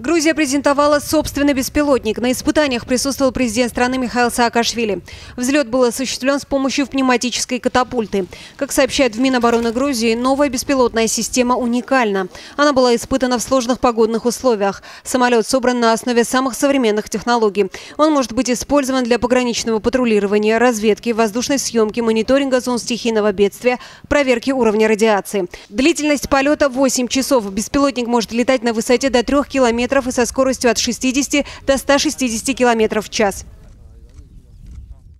Грузия презентовала собственный беспилотник. На испытаниях присутствовал президент страны Михаил Саакашвили. Взлет был осуществлен с помощью пневматической катапульты. Как сообщает в Минобороны Грузии, новая беспилотная система уникальна. Она была испытана в сложных погодных условиях. Самолет собран на основе самых современных технологий. Он может быть использован для пограничного патрулирования, разведки, воздушной съемки, мониторинга зон стихийного бедствия, проверки уровня радиации. Длительность полета 8 часов. Беспилотник может летать на высоте до 3 километров и со скоростью от 60 до 160 км в час.